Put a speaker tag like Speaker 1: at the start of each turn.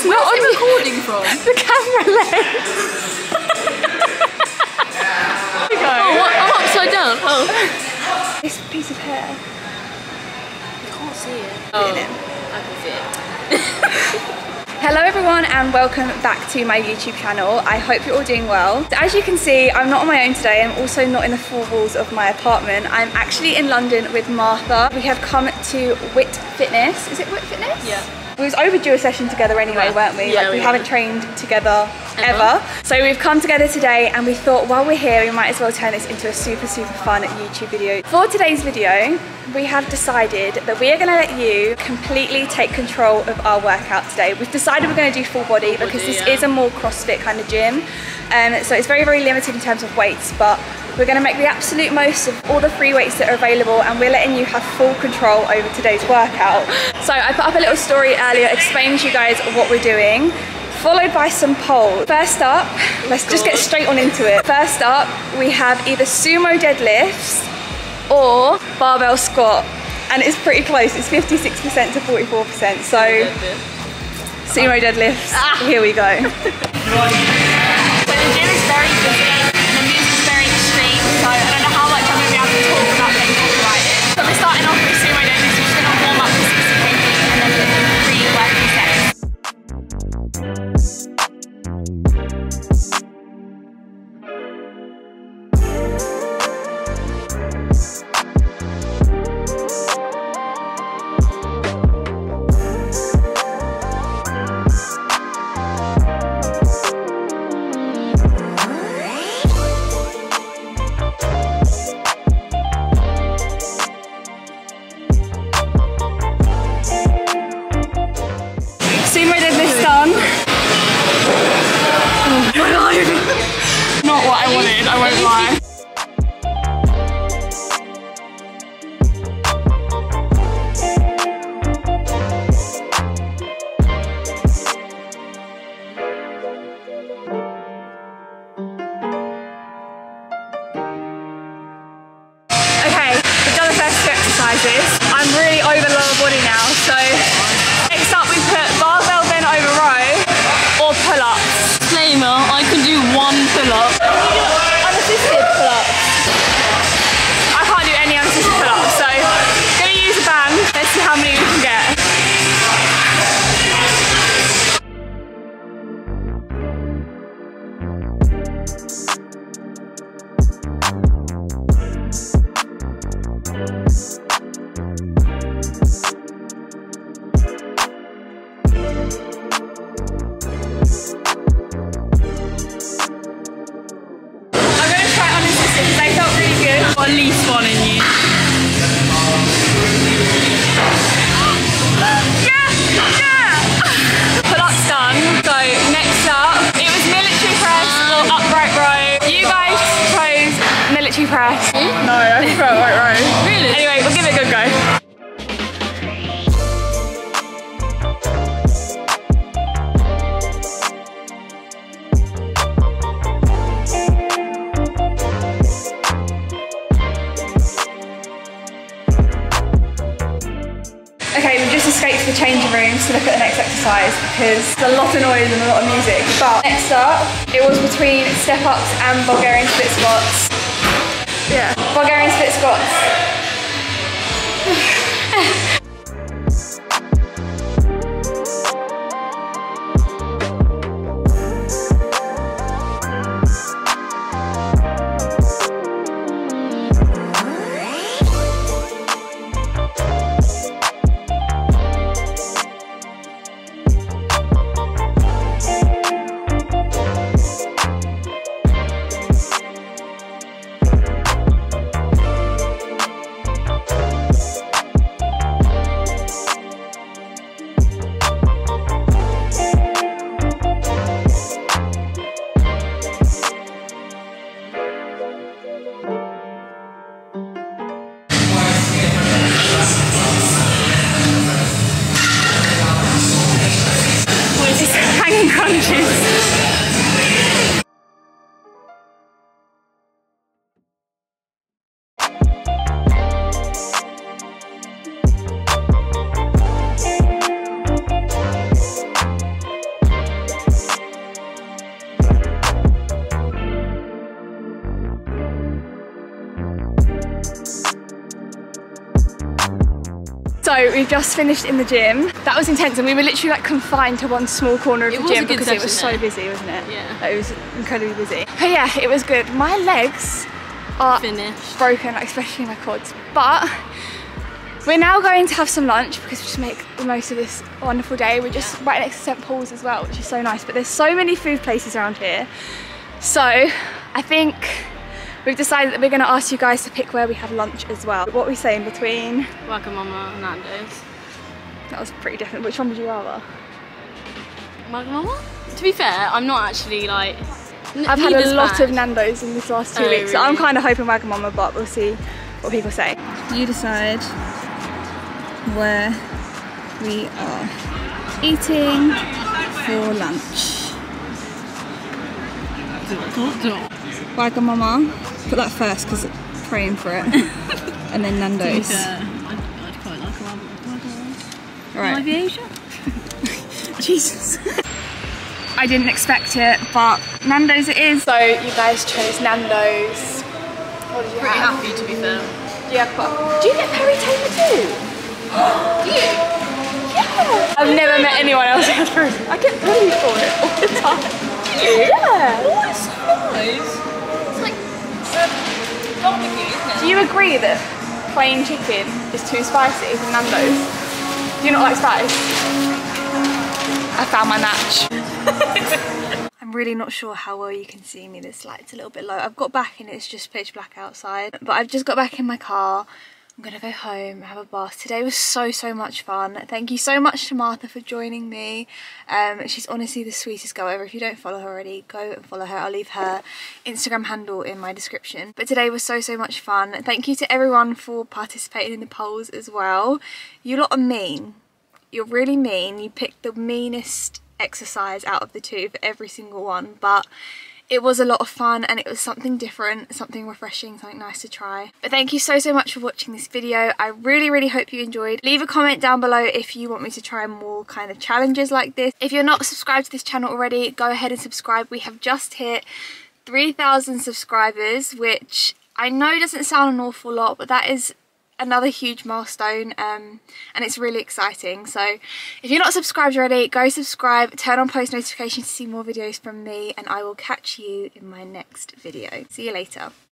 Speaker 1: It's not on
Speaker 2: Where's recording from?
Speaker 1: the camera lens. There you go.
Speaker 2: Oh, what? I'm upside down. Oh.
Speaker 1: This piece of hair.
Speaker 2: I can't see it. Oh, I can see it.
Speaker 1: Hello everyone and welcome back to my YouTube channel. I hope you're all doing well. So as you can see, I'm not on my own today. I'm also not in the four walls of my apartment. I'm actually in London with Martha. We have come to Wit Fitness. Is it Wit Fitness?
Speaker 2: Yeah.
Speaker 1: We was overdue a session together anyway,
Speaker 2: Yeah.
Speaker 1: weren't we?
Speaker 2: Yeah,
Speaker 1: like we,
Speaker 2: we
Speaker 1: haven't trained together
Speaker 2: Ever.
Speaker 1: ever. So we've come together today and we thought while we're here, we might as well turn this into a super, super fun YouTube video. For today's video, we have decided that we are gonna let you completely take control of our workout today. We've decided we're gonna do full body
Speaker 2: Full
Speaker 1: because
Speaker 2: body,
Speaker 1: this
Speaker 2: yeah.
Speaker 1: is a more CrossFit kind of gym. Um, so it's very, very limited in terms of weights, but we're gonna make the absolute most of all the free weights that are available and we're letting you have full control over today's workout. So I put up a little story earlier explaining to you guys what we're doing, followed by some polls. First up, let's just get straight on into it. First up, we have either sumo deadlifts or barbell squat. And it's pretty close, it's 56% to 44%. So sumo deadlifts, here we go.
Speaker 2: at least one in you.
Speaker 1: Okay, we've just escaped the changing rooms to look at the next exercise because there's a lot of noise and a lot of music. But next up, it was between step ups and Bulgarian split squats. Yeah, Bulgarian split squats. Just finished in the gym. That was intense and we were literally like confined to one small corner of
Speaker 2: It
Speaker 1: the gym because it was so
Speaker 2: session
Speaker 1: busy, wasn't it?
Speaker 2: Yeah.
Speaker 1: Like, it was incredibly busy. But yeah, it was good. My legs are
Speaker 2: Finished.
Speaker 1: broken, like, especially my quads. But we're now going to have some lunch because we just make the most of this wonderful day. We're just right next to St Paul's as well, which is so nice. But there's so many food places around here. So I think we've decided that we're going to ask you guys to pick where we have lunch as well. What are we saying between?
Speaker 2: Wagamama and Nando's.
Speaker 1: That was pretty different. Which one would you rather?
Speaker 2: Wagamama? To be fair, I'm not actually like.
Speaker 1: I've had a lot
Speaker 2: bad.
Speaker 1: of Nando's in this last two
Speaker 2: Oh,
Speaker 1: weeks, so I'm kind of hoping Wagamama, but we'll see what people say. You decide where we are eating for lunch. Wagamama, put that first because praying for it, and then Nando's.
Speaker 2: I'd quite like a
Speaker 1: Right.
Speaker 2: Asia.
Speaker 1: Jesus. I didn't expect it, but Nando's it is. So you guys chose Nando's. What did you
Speaker 2: Pretty
Speaker 1: have?
Speaker 2: happy to be fair.
Speaker 1: Yeah, but do you get Perry Tamer too?
Speaker 2: Do you?
Speaker 1: Yeah. I've never met anyone else who has Perry. I get Perry for it all the time. Yeah.
Speaker 2: Oh, it's so nice. It's like um, barbecue, isn't it?
Speaker 1: Do you agree that plain chicken is too spicy for Nando's? Do you not like spice? I found my match. I'm really not sure how well you can see me. This light's a little bit low. I've got back and it's just pitch black outside. But I've just got back in my car. I'm gonna go home, have a bath. Today was so, so much fun. Thank you so much to Martha for joining me. Um, she's honestly the sweetest girl ever. If you don't follow her already, go and follow her. I'll leave her Instagram handle in my description. But today was so, so much fun. Thank you to everyone for participating in the polls as well. You lot are mean. You're really mean. You picked the meanest exercise out of the two for every single one. But it was a lot of fun and it was something different, something refreshing, something nice to try. But thank you so, so much for watching this video. I really, really hope you enjoyed. Leave a comment down below if you want me to try more kind of challenges like this. If you're not subscribed to this channel already, go ahead and subscribe. We have just hit 3,000 subscribers, which I know doesn't sound an awful lot, but that is another huge milestone um, and it's really exciting. So if you're not subscribed already go subscribe turn on post notifications to see more videos from me and I will catch you in my next video. See you later